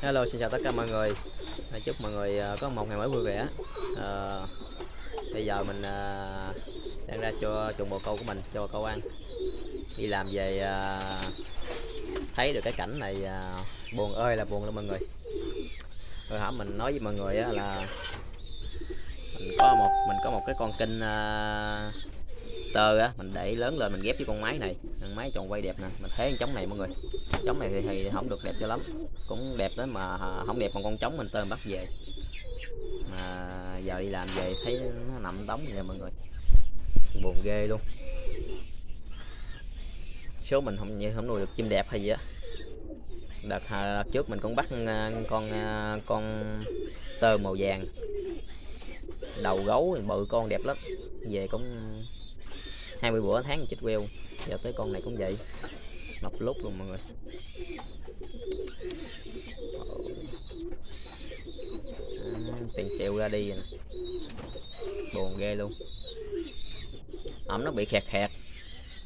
Hello xin chào tất cả mọi người. Chúc mọi người ờ, có một ngày mới vui vẻ. À, bây giờ mình à, đang ra cho chuồng bồ câu của mình cho bồ câu ăn. Đi làm về à, thấy được cái cảnh này à, buồn ơi là buồn luôn mọi người. Rồi hả mình nói với mọi người á, là mình có một mình có một cái con kinh à, tơ á mình để lớn lên mình ghép với con máy này. Con máy tròn quay đẹp nè mình thấy con trống này mọi người. Trống này thì, thì không được đẹp cho lắm. Cũng đẹp đó mà không đẹp bằng con trống mình tôm bắt về. Mà giờ đi làm về thấy nó nằm đóng vậy mọi người. Buồn ghê luôn. Số mình không như không nuôi được chim đẹp hay gì á. Đợt, đợt trước mình cũng bắt à, con à, con tơ màu vàng. Đầu gấu bự con đẹp lắm. Về cũng 20 bữa tháng chích queo. Giờ tới con này cũng vậy. Nọc lúc luôn mọi người. À, tiền triệu ra đi nè. buồn ghê luôn. Ẩm nó bị khẹt khẹt.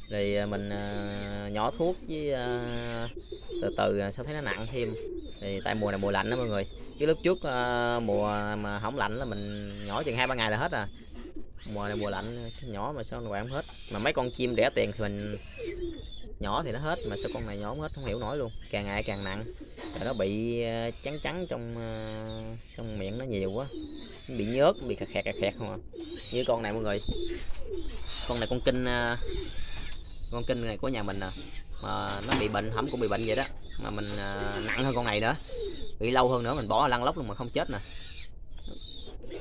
Thì ờ, mình ờ, nhỏ thuốc với từ từ sao thấy nó nặng thêm. Thì tại mùa này mùa lạnh đó mọi người. Chứ lúc trước mùa mà không lạnh là mình nhỏ chừng hai ba ngày là hết à mùa này mùa lạnh nhỏ mà sao nó không hết. Mà mấy con chim rẻ tiền thì mình nhỏ thì nó hết, mà sao con này nhỏ không hết, không hiểu nổi luôn. Càng ngày càng nặng. Rồi nó bị ờ, trắng trắng trong ờ, trong miệng nó nhiều quá. Nó bị nhớt bị khẹt khẹt khẹt không à. Như con này mọi người. Con này con kinh ờ, con kinh này của nhà mình nè. Mà nó bị bệnh hẩm cũng bị bệnh vậy đó. Mà mình nặng hơn con này nữa. Bị lâu hơn nữa mình bỏ lăn lóc luôn mà không chết nè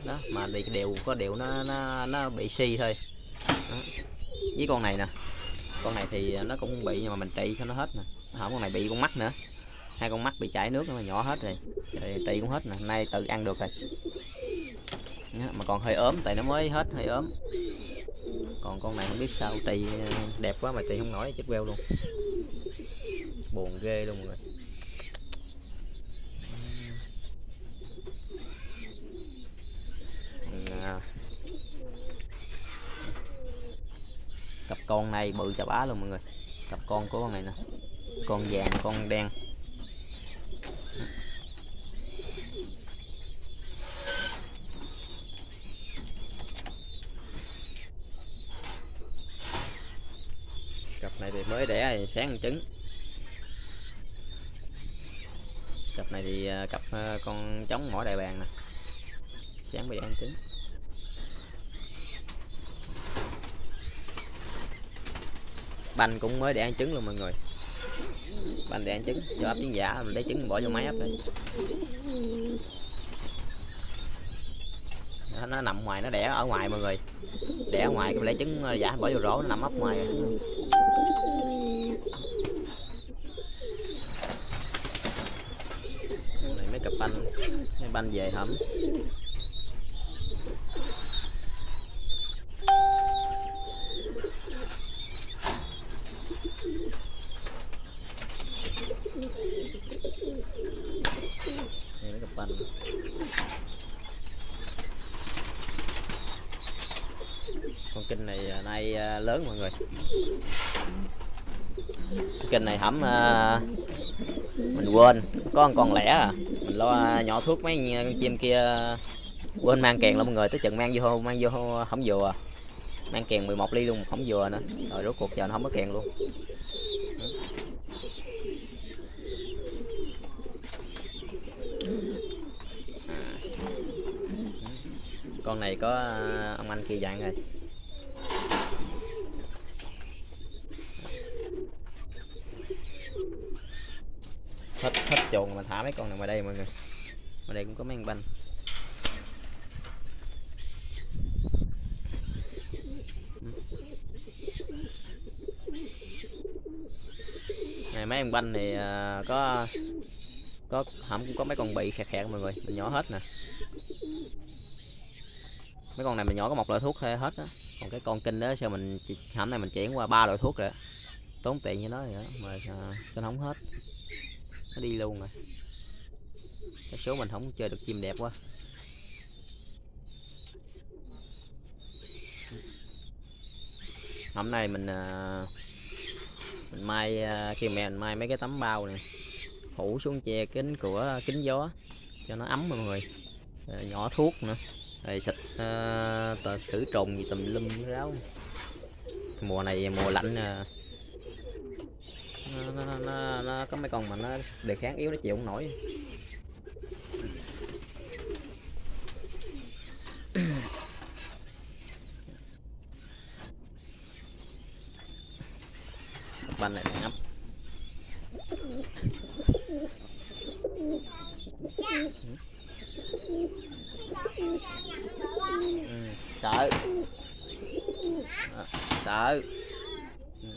đó mà thì đều có đều nó nó nó bị si thôi. Đó. với con này nè. Con này thì nó cũng bị nhưng mà mình trị cho nó hết nè. Không con này bị con mắt nữa. Hai con mắt bị chảy nước mà nhỏ hết rồi. Rồi trị cũng hết nè. Nay tự ăn được rồi. Đó, mà còn hơi ốm tại nó mới hết hơi ốm. Còn con này không biết sao trị đẹp quá mà trị không nổi chết queo luôn. Buồn ghê luôn mọi người à. cặp con này bự chà bá luôn mọi người. Cặp con của con này nè. Con vàng, con đen. Cặp này thì mới đẻ thì sáng ăn trứng. Cặp này thì à, cặp à, con trống mỏ đại bàng nè. Sáng bị ăn trứng. Banh cũng mới để ăn trứng luôn mọi người. Banh để ăn trứng cho ấp trứng giả mình lấy trứng bỏ vô máy ấp rồi nó, nó nằm ngoài nó đẻ ở ngoài mọi người. Đẻ ở ngoài cái lấy trứng ờ, giả bỏ vô rổ nó nằm ấp ngoài rồi. này mấy cặp banh mấy banh về hẩm phần con kinh này à, nay à, lớn mọi người. Kinh này hẩm à, mình quên. Có một con lẻ à? Mình lo nhỏ thuốc mấy con chim kia quên mang kèn lắm mọi người. Tới chừng mang vô mang vô không vừa à. mang kèn 11 ly luôn không vừa nữa. Rồi rốt cuộc giờ nó không có kèn luôn. Con này có à, ông anh kia dạng rồi hết hết chuồng mà thả mấy con này ngoài đây mọi người. Ngoài đây cũng có mấy con banh. Này, mấy con banh này à, có có hẩm cũng có mấy con bị khẹt khẹt mọi người mình nhỏ hết nè mấy con này mình nhỏ có một loại thuốc thôi hết á. Còn cái con kinh đó sao mình hôm nay này mình chuyển qua ba loại thuốc rồi tốn tiền như nó rồi, đó mà à, sao không hết. Nó đi luôn rồi. Cái số mình không chơi được chim đẹp quá. Hôm nay mình à, mình may à, khi mẹ mình may mấy cái tấm bao này. Phủ xuống che kính của kính gió cho nó ấm mọi người. Nhỏ thuốc nữa rồi xịt uh, tờ khử trùng gì tùm lum ráo mùa này mùa lạnh à. nó, nó, nó, nó có mấy con mà nó đề kháng yếu nó chịu không nổi banh này đang Yeah. Dạ ừ, sợ. À, sợ. Ừ.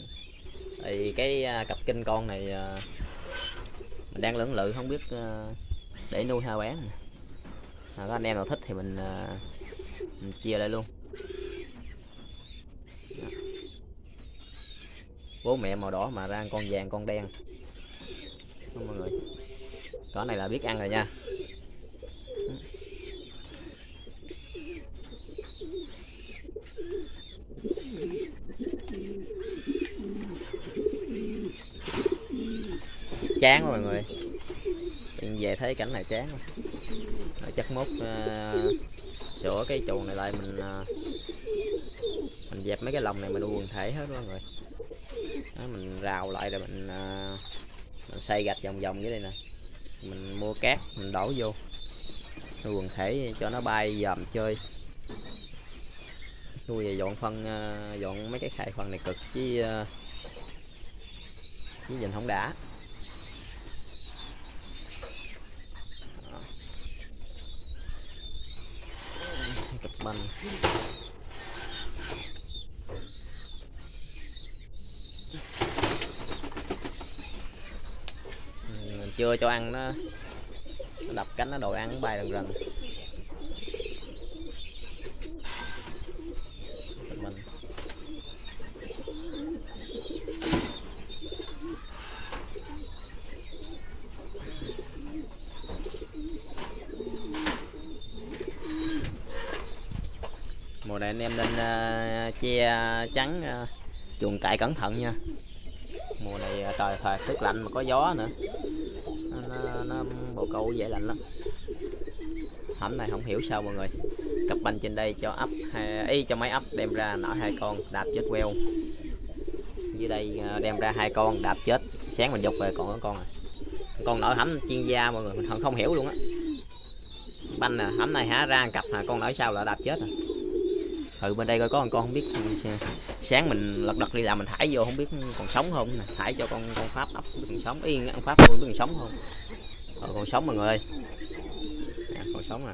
thì cái cặp kinh con này à, mình đang lưỡng lự không biết à, để nuôi hay bán à, có anh em nào thích thì mình, à, mình chia lại luôn. Bố mẹ màu đỏ mà ra con vàng con đen. Đó, mọi người? Có này là biết ăn rồi nha. Chán quá mọi người. Về thấy cảnh này chán quá. Rồi chắc mốt uh, sửa cái chuồng này lại mình uh, mình dẹp mấy cái lồng này mình nuôi quần thể hết mọi người. Đó, mình rào lại rồi mình, uh, mình xây gạch vòng vòng dưới đây nè. Mình mua cát mình đổ vô. Nuôi quần thể cho nó bay dòm chơi. Nuôi về dọn phân uh, dọn mấy cái khai phân này cực chứ, uh, với nhìn không đã. Mình. Chưa cho ăn nó, nó đập cánh nó đòi ăn nó bay rần rần cực banh mùa này anh em nên uh, che chắn uh, chuồng trại cẩn thận nha. Mùa này uh, trời thời tiết lạnh mà có gió nữa. Nó, nó, nó bồ câu dễ lạnh lắm. Hẩm này không hiểu sao mọi người. Cặp banh trên đây cho ấp y cho máy ấp đem ra nở hai con đạp chết queo. Dưới đây uh, đem ra hai con đạp chết. Sáng mình dục về còn có con à. Con nở hẩm chuyên gia mọi người mình không, không hiểu luôn á. Banh nè hẩm này hả ra cặp hà con nở sau là đạp chết à ừ bên đây coi có con con không biết sáng mình lật đật đi làm mình thải vô không biết còn sống không nè. Thải cho con con pháp ấp còn sống. Yên ăn pháp luôn biết còn sống không? Ờ, còn sống mọi người ơi. À, còn sống à.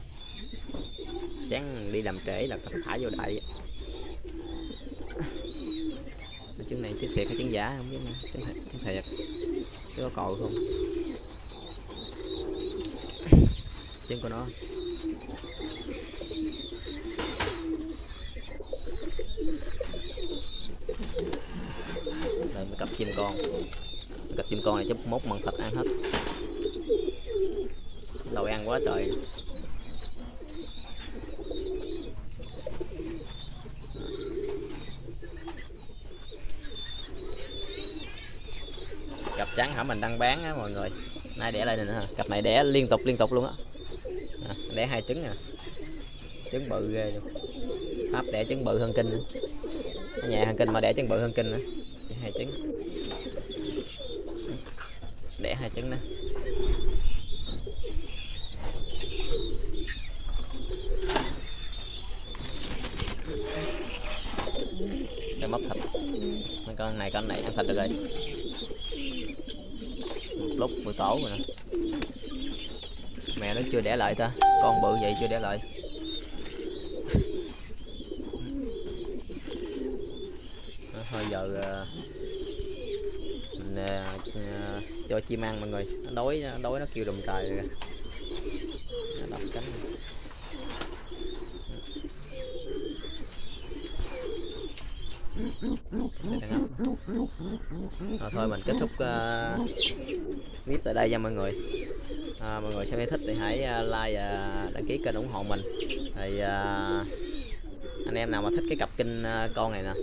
Sáng đi làm trễ là phải thải vô đại. Cái trứng này trứng thiệt hay trứng giả không biết nữa. Trứng thiệt, trứng thiệt. Chứ có còi không? Trứng của nó đây mới cặp chim con. Cặp chim con này chắc mốt mần thịt ăn hết. Đầu ăn quá trời. Cặp trắng hả? Mình đang bán á mọi người. Nay đẻ lại nè ha cặp này đẻ liên tục liên tục luôn á. À, đẻ hai trứng à trứng bự ghê luôn pháp đẻ trứng bự hơn kinh nữa. Ở nhà hơn kinh mà đẻ trứng bự hơn kinh nữa. Hai trứng. Đẻ hai trứng nữa. Để móc thịt. Mấy con này con này ăn thịt được rồi. Một lúc buổi tổ rồi nè. Mẹ nó chưa đẻ lại ta. Con bự vậy chưa đẻ lại Đó, thôi giờ ờ, mình ờ, ờ, cho chim ăn mọi người. Nó đói nó đói nó kêu đồng trời rồi nó đập cánh. Rồi. Thôi mình kết thúc uh, clip tại đây nha mọi người. À, mọi người xem thấy thích thì hãy uh, like và đăng ký kênh ủng hộ mình. Thì uh, anh em nào mà thích cái cặp kinh uh, con này nè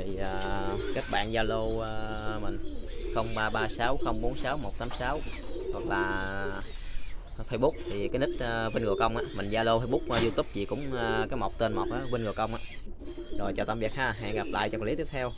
thì à, uh, các bạn zalo uh, mình 0336046186 hoặc là Facebook. Thì cái nick uh, Vinh Gò Công á mình Zalo Facebook uh, YouTube gì cũng uh, cái một tên một á Vinh Gò Công á. Rồi chào tạm biệt ha hẹn gặp lại trong clip tiếp theo.